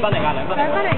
分嚟㗎，兩分。兩分嚟嘅。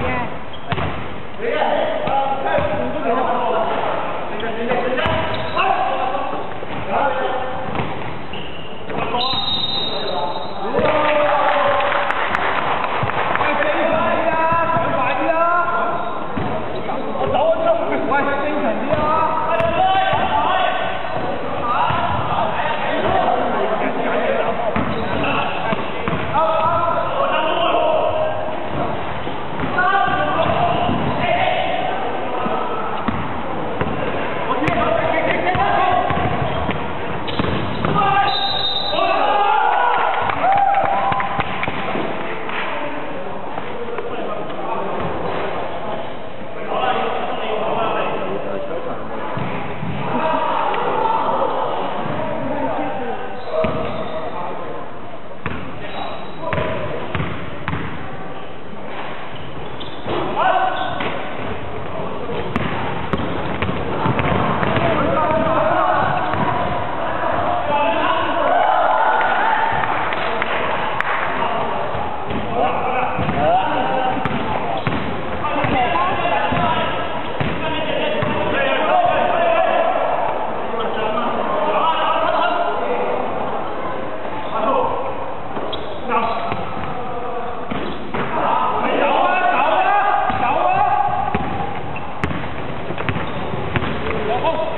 Oh.